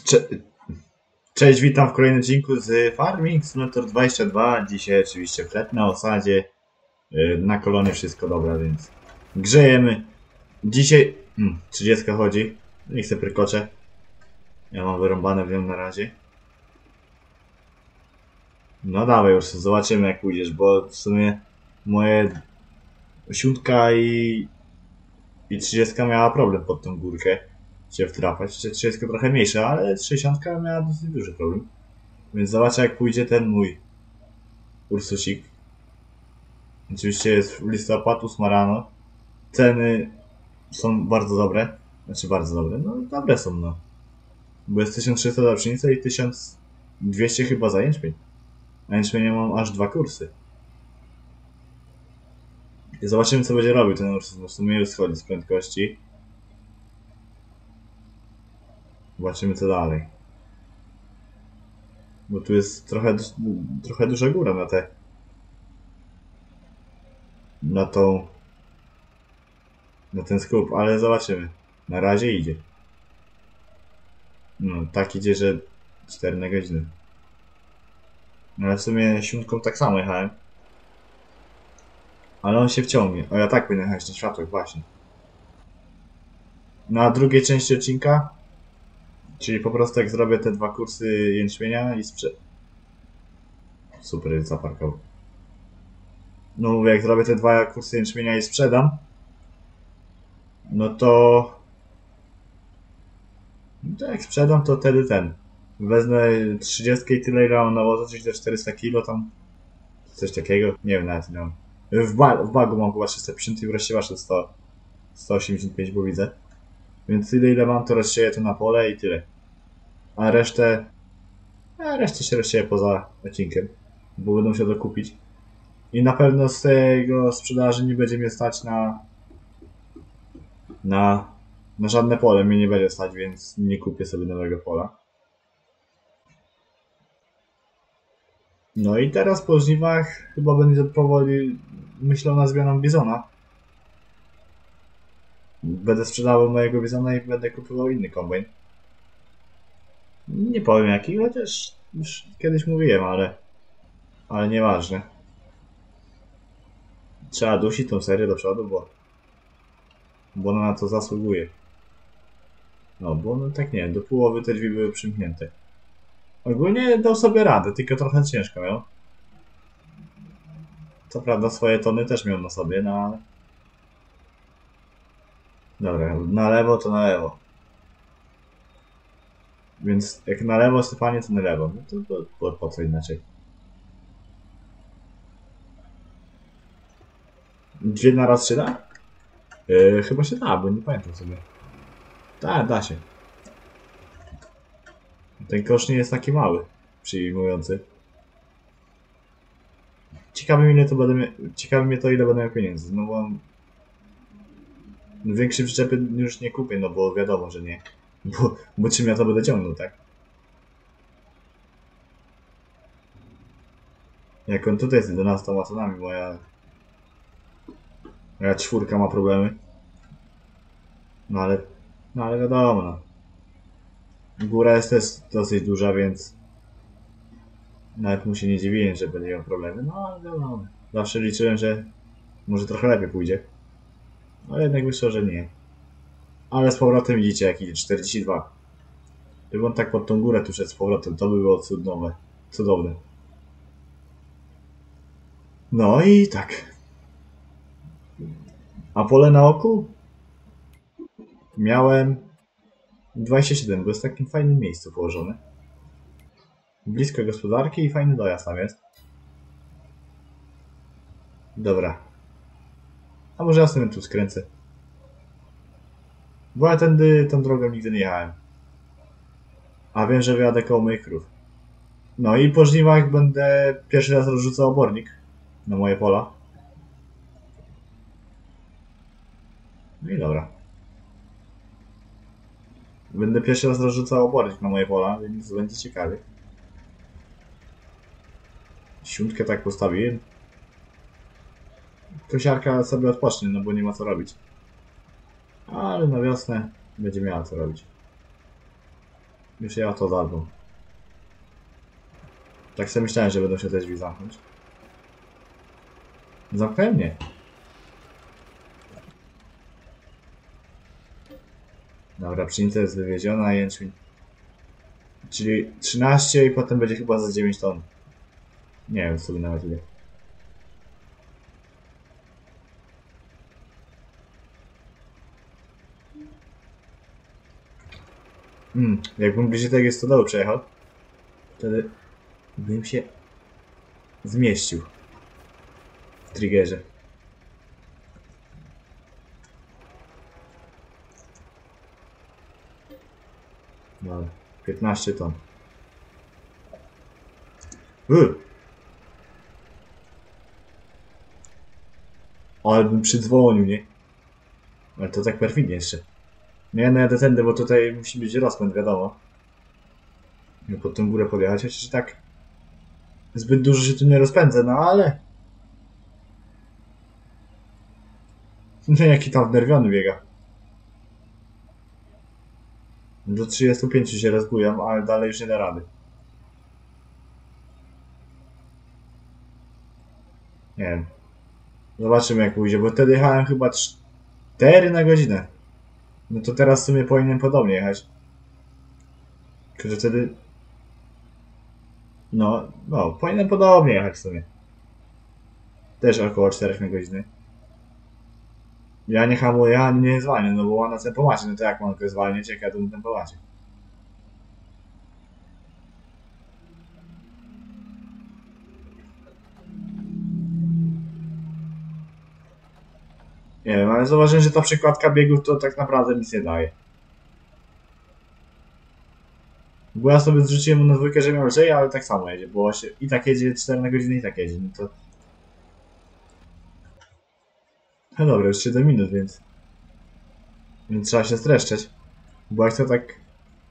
Cze- Cześć, witam w kolejnym odcinku z Farming Simulator 22. Dzisiaj oczywiście flet na osadzie. Yy, Na kolonie wszystko dobra, więc grzejemy. Dzisiaj... Hmm, 30 chodzi. Nie chcę prykocze. Ja mam wyrąbane w nią na razie. No dawaj już, zobaczymy jak pójdziesz, bo w sumie moje siódka i... i 30 miała problem pod tą górkę się wtrapać. Czy 30 trochę mniejsza, ale 60 miała dosyć duży problem. Więc zobaczę jak pójdzie ten mój Ursusik. Oczywiście jest listopad, 8 rano. Ceny są bardzo dobre. Znaczy bardzo dobre. No dobre są no. Bo jest 1300 za pszenicę i 1200 chyba za jęczmień. A jęczmienia mam aż dwa kursy. I zobaczymy co będzie robił ten Ursus. No w sumie schodzi z prędkości. Zobaczymy co dalej. Bo tu jest trochę, trochę duża góra na te. Na tą. Na ten skup, ale zobaczymy. Na razie idzie. No, tak idzie, że 4 na godzinę. No, ale w sumie siódmką tak samo jechałem. Ale on się wciągnie. O, ja tak powinien jechać na światłach, właśnie. Na drugiej części odcinka Czyli po prostu jak zrobię te dwa kursy jęczmienia i sprze... Super, zaparkował. No mówię, jak zrobię te dwa kursy jęczmienia i sprzedam, no to... No to jak sprzedam, to wtedy ten. Wezmę 30 i tyle, ile mam nawozu, czyli te 400 kilo tam. Coś takiego. Nie wiem nawet, nie mam. W, ba w bagu mam chyba 350 i wreszcie wasze 100. 185, bo widzę. Więc tyle ile mam, to rozsieję to na pole i tyle. A resztę... A resztę się rozsieję poza odcinkiem. Bo będę musiał dokupić. I na pewno z tego sprzedaży nie będzie mnie stać na... Na... Na żadne pole mnie nie będzie stać, więc nie kupię sobie nowego pola. No i teraz po żniwach chyba będę powoli myślał na zmianę bizona. Będę sprzedawał mojego bizona i będę kupował inny kombajn. Nie powiem jaki, chociaż już kiedyś mówiłem, ale... Ale nieważne. Trzeba dusić tą serię do przodu, bo... Bo ona na to zasługuje. No, bo no tak nie, do połowy te drzwi były przymknięte. Ogólnie dał sobie radę, tylko trochę ciężko miał. Co prawda swoje tony też miał na sobie, no ale... Dobra, na lewo to na lewo. Więc jak na lewo Stefanie, to na lewo. No to, to, to po co inaczej? Dwie na raz się da? Yy, chyba się da, bo nie pamiętam sobie. Da, da się. Ten kosz nie jest taki mały, przyjmujący. Ciekawe mnie to będę Ciekawe mnie to ile będę miał pieniędzy. No bo Większy przyczepy już nie kupię, no bo wiadomo, że nie. Bo, bo czym ja to będę ciągnął, tak? Jak on tutaj z 11 tonami, moja... Moja czwórka ma problemy. No ale... No ale wiadomo, no. Góra jest też dosyć duża, więc... Nawet mu się nie dziwiłem, że będzie miał problemy. No ale wiadomo. Zawsze liczyłem, że może trochę lepiej pójdzie. Ale jednak wyszło, że nie. Ale z powrotem widzicie jak idzie 42. Gdyby on tak pod tą górę tu szedł z powrotem, to by było cudowne. Cudowne. No i tak. A pole na oku? Miałem 27, bo jest w takim fajnym miejscu położone. Blisko gospodarki i fajny dojazd tam jest. Dobra, a może ja sobie tu skręcę. Bo ja tędy, tą drogą nigdy nie jechałem. A wiem, że wyjadę koło moich krów. No i po żniwach będę pierwszy raz rozrzucał obornik na moje pola. No i dobra. Będę pierwszy raz rozrzucał obornik na moje pola, więc będzie ciekawy. Siódkę tak postawiłem. Kosiarka sobie odpocznie, no bo nie ma co robić. Ale na wiosnę będzie miała co robić. Już ja to zadbał. Tak sobie myślałem, że będą się te drzwi zamknąć. Nie. Dobra, pszenica jest wywieziona, jęczmień. Czyli 13 i potem będzie chyba za 9 ton. Nie wiem sobie nawet ile. Hmm, jakbym bliżej tego stodoły przejechał, wtedy bym się zmieścił w triggerze. Dobra, 15 ton. Yy. Ale bym przydzwonił, nie? Ale to tak perfidnie jeszcze. Nie, no jadę tędy, bo tutaj musi być rozpęd, wiadomo. Nie pod tą górę podjechać, chociaż tak zbyt dużo się tu nie rozpędzę, no ale... No jaki tam wnerwiony biega. Do 35 się rozbujam, ale dalej już nie da rady. Nie wiem. Zobaczymy jak pójdzie, bo wtedy jechałem chyba 4 na godzinę. No to teraz w sumie powinien podobnie jechać. Tylko, że wtedy... No, no, powinien podobnie jechać w sumie. Też około 4 na godzinę. Ja nie hamuję, ani nie zwalnię, no bo mam na tempomacie, no to jak mam go zwalniać, jak ja tu tempomacie? Nie wiem, ale zauważyłem, że ta przykładka biegów to tak naprawdę nic nie daje. Bo ja sobie zrzuciłem na dwójkę, że miał lżej, ale tak samo jedzie, bo się i tak jedzie 4 na godzinę i tak jedzie, no to... No dobra, już 7 minut, więc... Więc trzeba się streszczeć. Bo jak chcę tak...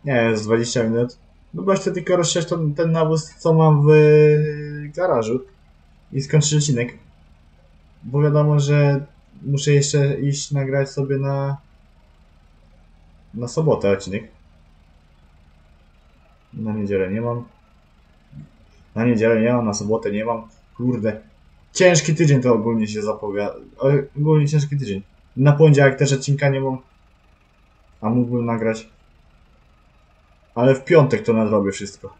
Nie z 20 minut. No bo chcę tylko rozsiać ten, ten nawóz, co mam w garażu. I skończyć odcinek. Bo wiadomo, że muszę jeszcze iść nagrać sobie na na sobotę odcinek. Na niedzielę nie mam. Na niedzielę nie mam, na sobotę nie mam. Kurde. Ciężki tydzień to ogólnie się zapowiada. Ogólnie ciężki tydzień. Na poniedziałek też odcinka nie mam. A mógłbym nagrać. Ale w piątek to nadrobię wszystko.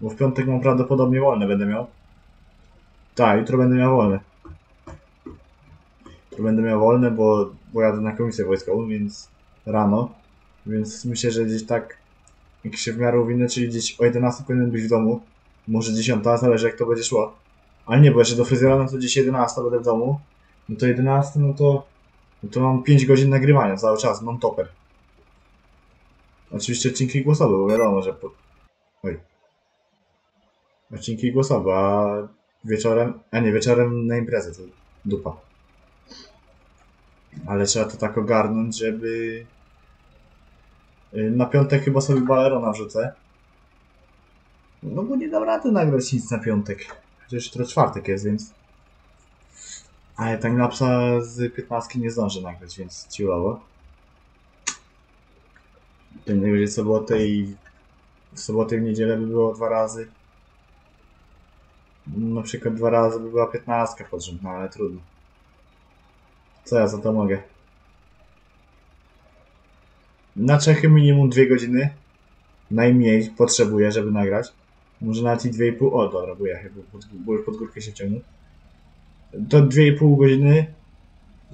Bo w piątek mam prawdopodobnie wolne będę miał. Tak, jutro będę miał wolne to będę miał wolne, bo, bo jadę na komisję wojskową, więc rano. Więc myślę, że gdzieś tak, jak się w miarę uwinę, czyli gdzieś o 11 powinien być w domu. Może 10, zależy jak to będzie szło. Ale nie, bo jeszcze do fryzjera, no to gdzieś 11 będę w domu. No to 11, no to, no to mam 5 godzin nagrywania cały czas, non-topper. Oczywiście odcinki głosowe, bo wiadomo, że... Po... Oj. Odcinki głosowe, a wieczorem... A nie, wieczorem na imprezę, to dupa. Ale trzeba to tak ogarnąć, żeby... Y, na piątek chyba sobie balerona wrzucę. No bo nie dam rady nagrać nic na piątek. Chociaż to czwartek jest, więc... Ale tak na psa z 15 nie zdążę nagrać, więc ciulowo. Pewnie będzie sobotę i w sobotę i w niedzielę by było dwa razy. Na przykład dwa razy by była 15 pod rząd, no ale trudno. Co ja za to mogę? Na Czechy minimum 2 godziny. Najmniej potrzebuję, żeby nagrać. Może nawet i 2,5. O, dobra, bo ja chyba pod, bo pod górkę się ciągnę. To 2,5 godziny.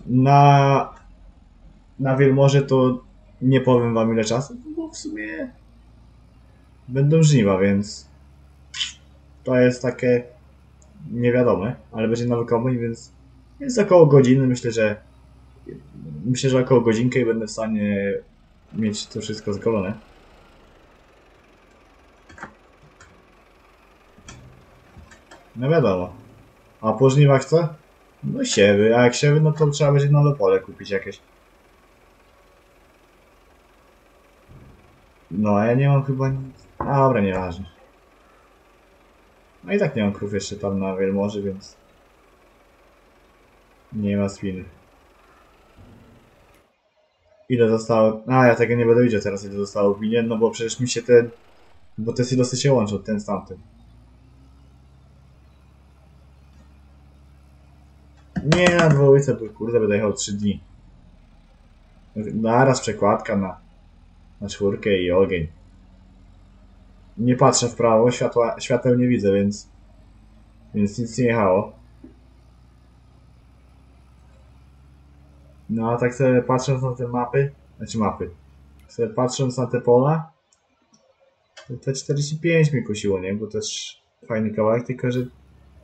Na, na Wielmorze to nie powiem wam ile czasu, bo w sumie będą żniwa, więc to jest takie niewiadome, ale będzie nowy komuń, więc jest około godziny, myślę, że myślę, że około godzinkę i będę w stanie mieć to wszystko zgolone. No wiadomo. A po żniwach co? No siewy, a jak siewy, no to trzeba będzie nowe pole kupić jakieś. No, a ja nie mam chyba nic. A dobra, nieważne. No i tak nie mam krów jeszcze tam na Wielmorzy, więc... Nie ma spiny. Ile zostało? A, ja tego nie będę widział teraz, ile zostało winien, no bo przecież mi się te Bo te silosy się łączą, ten z tamtym. Nie, na dwójce, bo kurde, będę jechał 3 dni. Naraz przekładka na, na czwórkę i ogień. Nie patrzę w prawo, światła, świateł nie widzę, więc, więc nic nie jechało. No a tak sobie patrząc na te mapy, znaczy mapy, sobie patrząc na te pola, to te 45 mnie kusiło, nie? Bo też fajny kawałek, tylko że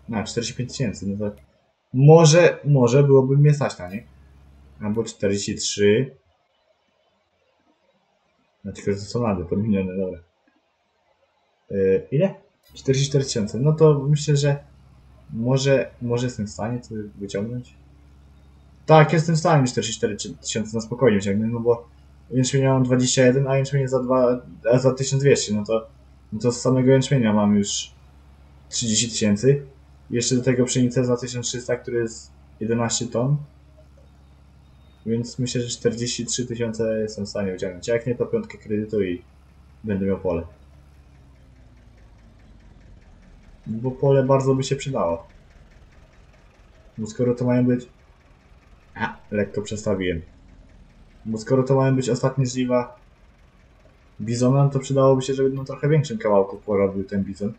na 45 tysięcy, no to może, może byłoby mnie stać na nie? Albo 43. No tylko, że to są nady podmienione, dobra. Yy, ile? 44 tysiące. No to myślę, że może, może jestem w stanie to wyciągnąć. Tak, jestem w stanie 44 tysiące na spokojnie wyciągnąć, no bo jęczmienia mam 21, a jęczmienie za, 2, a za 1200, no to, no to z samego jęczmienia mam już 30 tysięcy. Jeszcze do tego pszenicę za 1300, który jest 11 ton. Więc myślę, że 43 tysiące jestem w stanie wyciągnąć. Jak nie, to piątkę kredytu i będę miał pole. Bo pole bardzo by się przydało. Bo skoro to mają być... A, lekko przestawiłem. Bo skoro to mają być ostatnie żniwa bizona, to przydałoby się, żeby na trochę większym kawałku porobił ten bizon.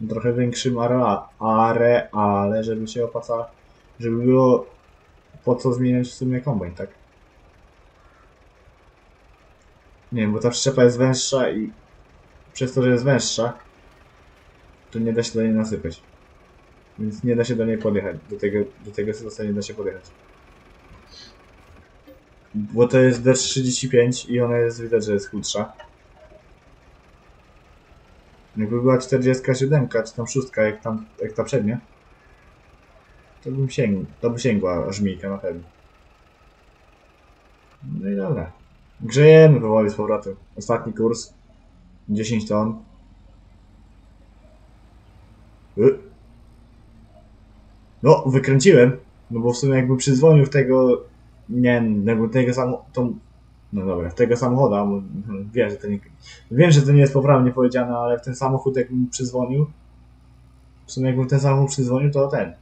Na trochę większym areale, areale, żeby się opłaca, żeby było po co zmieniać w sumie kombajn, tak? Nie wiem, bo ta przyczepa jest węższa i przez to, że jest węższa, to nie da się do niej nasypać. Więc nie da się do niej podjechać. Do tego, do tego silosa nie da się podjechać. Bo to jest D35 i ona jest, widać, że jest chudsza. Jakby była 47, czy tam 6, jak, tam, jak ta przednia, to bym sięgł, to by sięgła żmijka na pewno. No i dobra. Grzejemy powoli z powrotem. Ostatni kurs. 10 ton. Y. No, wykręciłem. No bo w sumie jakby przyzwonił w tego... Nie, jakby tego samo... To, no dobra, w tego samochoda, bo wiem, że to nie... Wiem, że to nie jest poprawnie powiedziane, ale w ten samochód jakbym przyzwonił... W sumie jakbym w ten samochód przyzwonił, to ten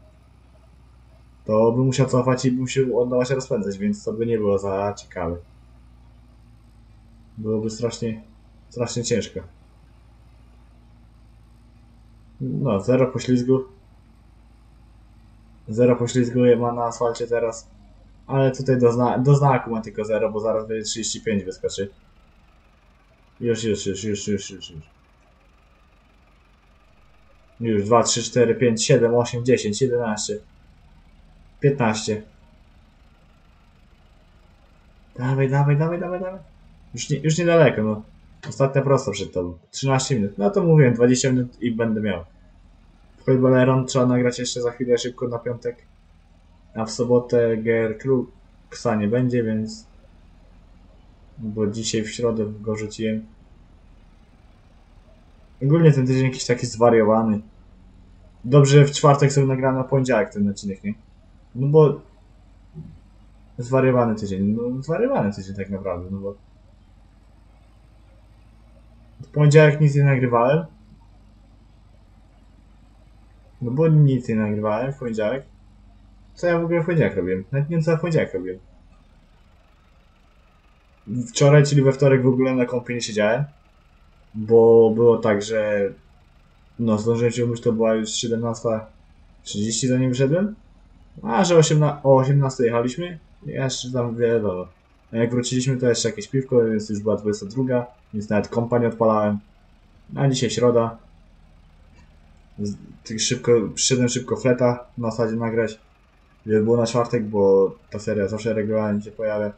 to bym musiał cofać i bym się oddawał się rozpędzać, więc to by nie było za ciekawe. Byłoby strasznie, strasznie ciężko. No, zero poślizgu. Zero poślizgu ma na asfalcie teraz. Ale tutaj do, zna znaku ma tylko zero, bo zaraz będzie 35 wyskoczy. Już, już, już, już, już, już, już. Już 2, 3, 4, 5, 7, 8, 10, 11. 15. Dawaj, dawaj, dawaj, dawaj, dawaj. Już, nie, już niedaleko, no. Ostatnia prosta przed tobą. 13 minut. No to mówiłem, 20 minut i będę miał. W Baleron trzeba nagrać jeszcze za chwilę szybko na piątek. A w sobotę GR Ksa nie będzie, więc... Bo dzisiaj w środę go rzuciłem. Ogólnie ten tydzień jakiś taki zwariowany. Dobrze, w czwartek sobie nagrałem na poniedziałek ten odcinek, nie? No bo zwariowany tydzień, no zwariowany tydzień tak naprawdę, no bo w poniedziałek nic nie nagrywałem. No bo nic nie nagrywałem w poniedziałek. Co ja w ogóle w poniedziałek robiłem? Nawet nie wiem co ja w poniedziałek robiłem. Wczoraj, czyli we wtorek w ogóle na kompie nie siedziałem. Bo było tak, że no zdążyłem się umyć, to była już 17.30 zanim wyszedłem. A, że 18, o 18 jechaliśmy, jeszcze tam wiadomo. A jak wróciliśmy, to jeszcze jakieś piwko, więc już była 22, więc nawet kompa nie odpalałem. A dzisiaj środa. Szybko, przyszedłem szybko fleta na zasadzie nagrać. Żeby było na czwartek, bo ta seria zawsze regularnie się pojawia.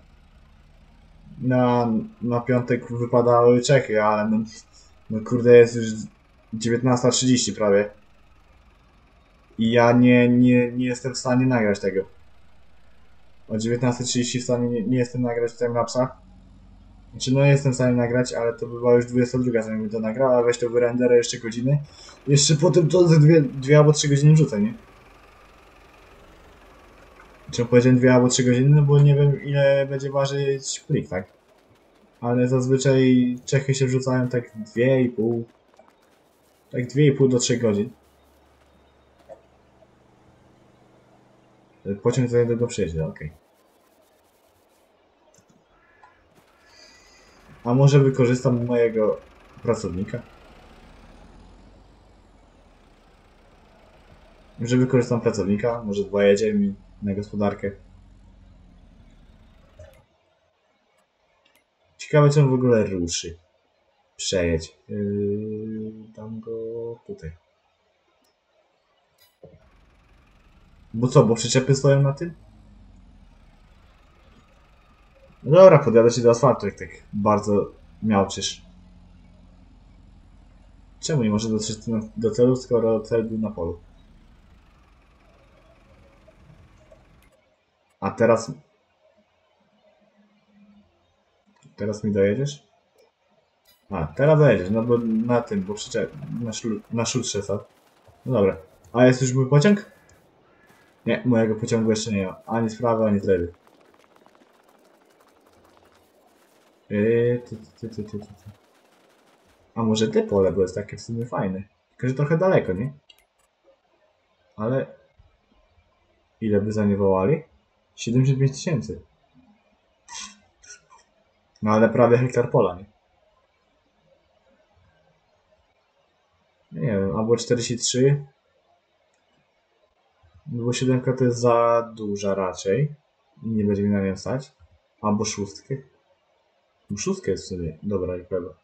Na, na piątek wypadały Czechy, ale no, no kurde jest już 19.30 prawie. I ja nie, nie, nie jestem w stanie nagrać tego. O 19.30 w stanie nie, nie jestem nagrać timelapsa. Znaczy no jestem w stanie nagrać, ale to by była już 22 zanim to nagrał, a weź to wyrenderę jeszcze godziny. Jeszcze potem to ze dwie, dwie albo trzy godziny wrzucę, nie? Czemu powiedziałem dwie albo trzy godziny? No bo nie wiem ile będzie ważyć plik, tak? Ale zazwyczaj Czechy się wrzucają tak 2,5 tak 2,5 do 3 godzin. Pociąg za niedługo przyjedzie, okej. A może wykorzystam mojego pracownika? Może wykorzystam pracownika, może dwa jedzie mi na gospodarkę. Ciekawe, czy on w ogóle ruszy. Przejedź. Yy, dam go tutaj. Bo co, bo przyczepy stoją na tym? No dobra, podjadę się do asfaltu, jak tak bardzo miałczysz. Czemu nie może dotrzeć do, celu, skoro cel był na polu? A teraz... Teraz mi dojedziesz? A, teraz dojedziesz, no bo na tym, bo przyczep... na, szlu, na szutrze co? No dobra. A jest już mój pociąg? Nie, mojego pociągu jeszcze nie ma. Ani sprawy, ani zlewy. Yy, ty, ty, ty, ty, ty, ty. A może te pole, bo jest takie w sumie fajne. Tylko, że trochę daleko, nie? Ale... Ile by za nie wołali? 75 tysięcy. No ale prawie hektar pola, nie? Nie wiem, albo 43. Bo 7 to jest za duża raczej. Nie będzie mi na nią stać. Albo szóstkę. No, Szóstkę jest w sumie. Dobra, i pewno.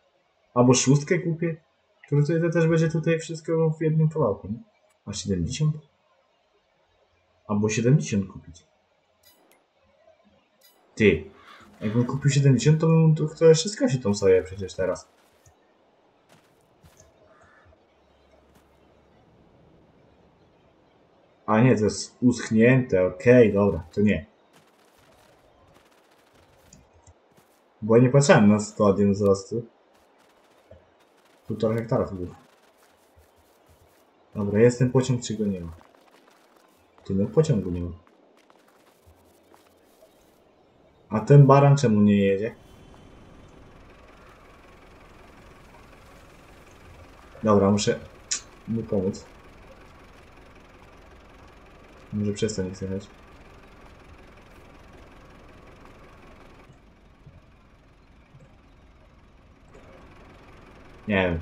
Albo szóstkę kupię. To tutaj też będzie tutaj wszystko w jednym kawałku, nie? A 70? Albo 70 kupić. Ty. Jakbym kupił 70, to bym to chciał jeszcze skosić tą soję przecież teraz. A nie, to jest uschnięte, okej, dobra, to nie. Bo ja nie patrzyłem na stadium wzrostu. Półtora hektara to było. Dobra, jest ten pociąg, czy go nie ma? Tu no pociągu nie ma. A ten baran czemu nie jedzie? Dobra, muszę mu pomóc. Może przestań nie jechać. Nie wiem.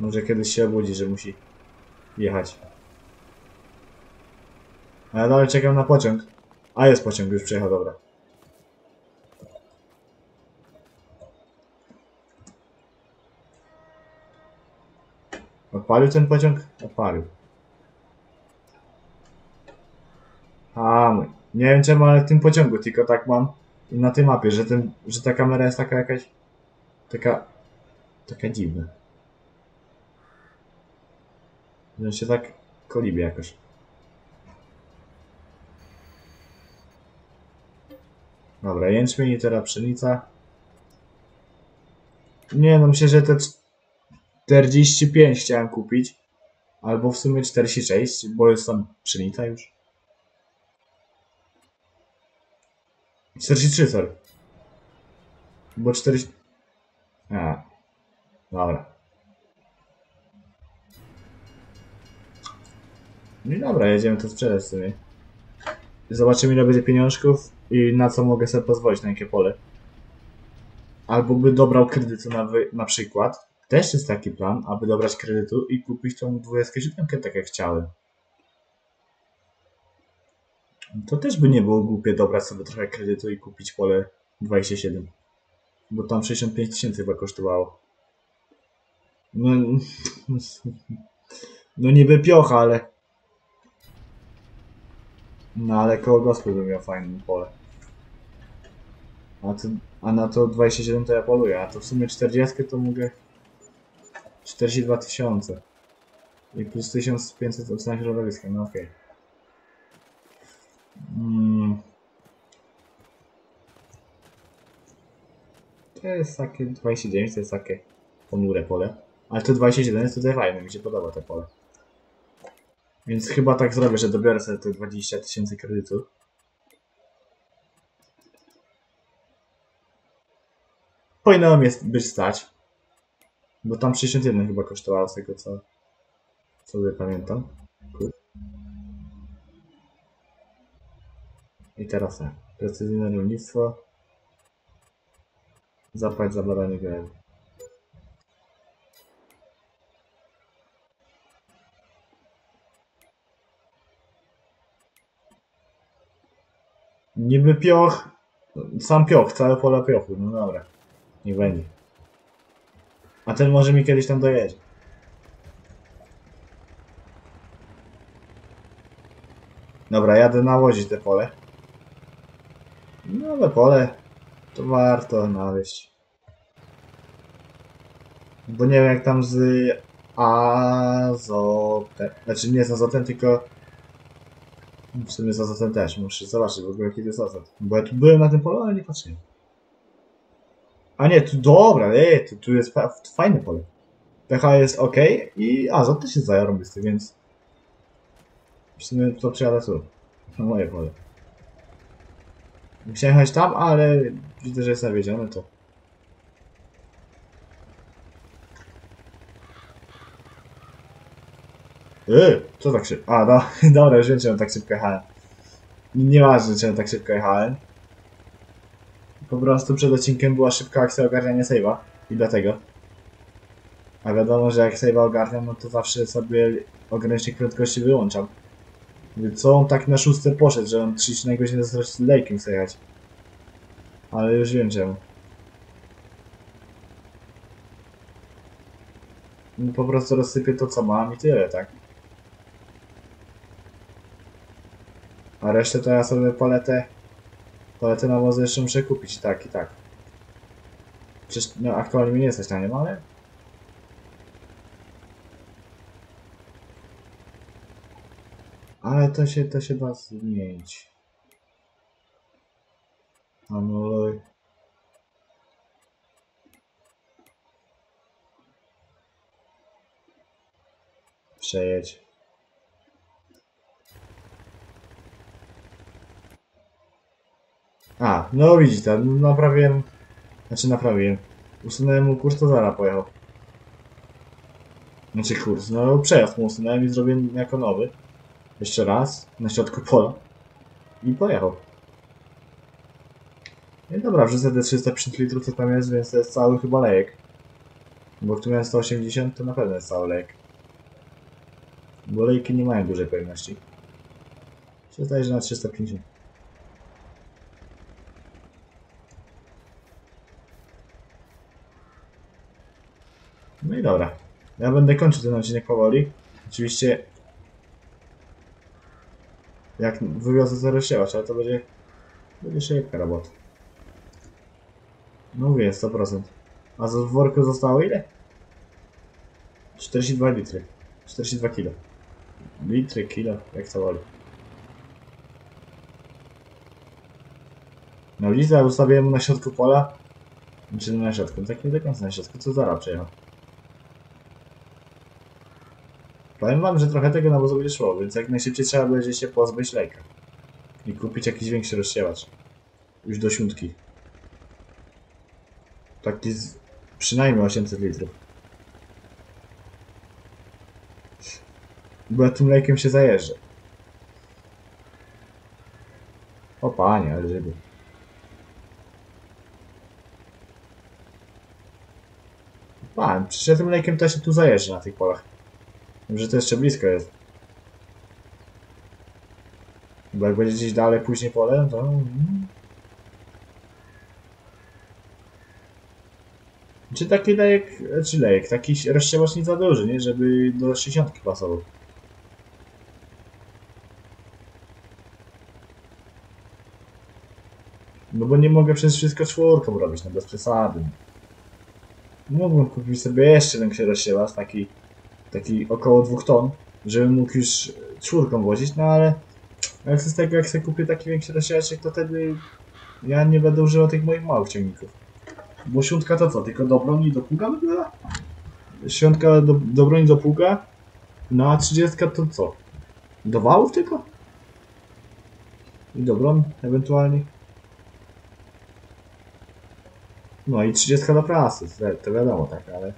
Może kiedyś się obudzi, że musi jechać. A ja dalej czekam na pociąg. A jest pociąg, już przyjechał, dobra. Odpalił ten pociąg? Odpalił. A, mój. Nie wiem czemu, ale w tym pociągu tylko tak mam i na tej mapie, że, ten, że ta kamera jest taka jakaś taka taka dziwna. Że się tak kolibie jakoś. Dobra, jęczmień i teraz pszenica. Nie no, myślę, że te 45 chciałem kupić. Albo w sumie 46, bo jest tam pszenica już. 43, sorry. Bo 40... A. Dobra. No i dobra, jedziemy to sprzedać sobie. Zobaczymy ile będzie pieniążków i na co mogę sobie pozwolić, na jakie pole. Albo by dobrał kredyt na, wy, na przykład. Też jest taki plan, aby dobrać kredytu i kupić tą 27 tak jak chciałem. To też by nie było głupie dobrać sobie trochę kredytu i kupić pole 27. Bo tam 65 tysięcy chyba kosztowało. No, no niby piocha, ale... No ale koło gospy bym miał fajne pole. A, to, a na to 27 to ja poluję, a to w sumie 40 to mogę... 42 tysiące. I plus 1500 ocena środowiska, no okej. Mm. To jest takie 29, to jest takie ponure pole. Ale to 27 jest tutaj fajne, mi się podoba to pole. Więc chyba tak zrobię, że dobiorę sobie te 20 tysięcy kredytów. Powinno mnie być stać. Bo tam 61 chyba kosztowało z tego co sobie pamiętam. I teraz tak. Precyzyjne rolnictwo. Zapłać za badanie gleby. Niby pioch. Sam pioch, całe pole piochu. No dobra. Niech będzie. A ten może mi kiedyś tam dojedzie. Dobra, jadę nawozić te pole. Nowe pole. To warto nawieść. Bo nie wiem jak tam z azotem. Znaczy nie z azotem, tylko w sumie z azotem też. Muszę zobaczyć w ogóle jaki to jest azot. Bo ja tu byłem na tym polu, ale nie patrzyłem. A nie, tu dobra, ej, tu, tu jest fa fajne pole. pH jest ok i azot też jest zajarobisty, więc w sumie to przyjadę tu. Na moje pole. Musiałem jechać tam, ale widzę, że jest nawiedziony, to... Yy, co tak szybko? A, no, dobra, już wiem, czemu tak szybko jechałem. Nieważne, czemu tak szybko jechałem. Po prostu przed odcinkiem była szybka akcja ogarniania save'a i dlatego. A wiadomo, że jak save'a ogarniam, no to zawsze sobie ogranicznik prędkości wyłączam. Co on tak na szóste poszedł, że on 30 na godzinę z lejkiem chce jechać. Ale już wiem czemu. No po prostu rozsypię to co mam i tyle, tak? A resztę to ja sobie paletę Paletę nawozu jeszcze muszę kupić, tak i tak. Przecież no, aktualnie mi nie jesteś na nim, ale... To się, to się da zmienić. Anuluj. Przejedź. A, no widzicie, naprawiłem. Znaczy naprawiłem. Usunąłem mu kurs, to zaraz pojechał. Znaczy kurs, no przejazd mu usunąłem i zrobiłem jako nowy. Jeszcze raz, na środku pola. I pojechał. No dobra, wrzucę te 350 litrów co tam jest, więc to jest cały chyba lejek. Bo tu miałem 180, to na pewno jest cały lejek. Bo lejki nie mają dużej pojemności. Się zdaje, że na 350. No i dobra. Ja będę kończył ten odcinek powoli. Oczywiście jak wywiozę rozsiewać, ale to będzie będzie szybka robota. No mówię, 100%. A z worku zostało ile? 42 litry. 42 kilo. Litry, kilo, jak to woli. No widzicie, ustawiłem na środku pola. Czy na środku? Tak nie do końca na środku, co zaraz przejechał. Powiem wam, że trochę tego nawozu będzie szło, więc jak najszybciej trzeba będzie się pozbyć lejka. I kupić jakiś większy rozsiewacz. Już do siódmki. Taki z przynajmniej 800 litrów. Bo ja tym lejkiem się zajeżdżę. O panie, ale żeby. Pan, przecież ja tym lejkiem też się tu zajeżdżę na tych polach. Wiem, że to jeszcze blisko jest. Bo jak będzie gdzieś dalej później pole, to... mm. Czy taki lejek, czy lejek, taki rozsiewacz nie za duży, nie? Żeby do 60 pasował. No bo nie mogę przez wszystko czwórką robić, no bez przesady. Mógłbym kupić sobie jeszcze większy rozsiewacz, taki taki około 2 ton, żebym mógł już czwórką wozić, no ale ale z tego, jak sobie kupię taki większy rozsiaczek, to wtedy ja nie będę używał tych moich małych ciągników. Bo świątka to co, tylko do broni do pługa wygląda? Świątka do, do broni do pługa, no a 30 to co? Do wałów tylko? I do bron ewentualnie. No i 30 do prasy, to wiadomo tak, ale...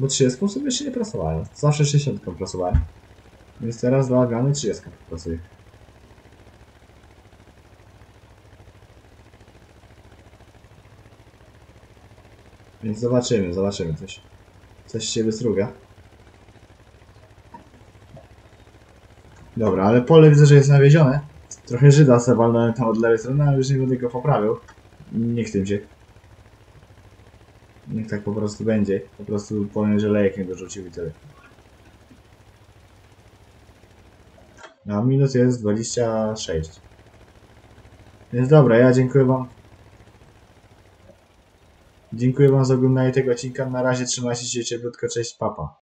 Bo 30 sobie jeszcze nie pracowałem. Zawsze 60 pracowałem. Więc teraz do Agany 30 pracuję. Więc zobaczymy, zobaczymy coś. Coś się wystruga. Dobra, ale pole widzę, że jest nawiezione. Trochę Żyda se walnąłem tam od lewej strony, ale już nie będę go poprawiał. Nie chcę się. Niech tak po prostu będzie. Po prostu powiem, że lejek nie dorzucił i tyle. A minut jest 26. Więc dobra, ja dziękuję wam. Dziękuję wam za oglądanie tego odcinka. Na razie trzymajcie się cieplutko. Cześć, papa.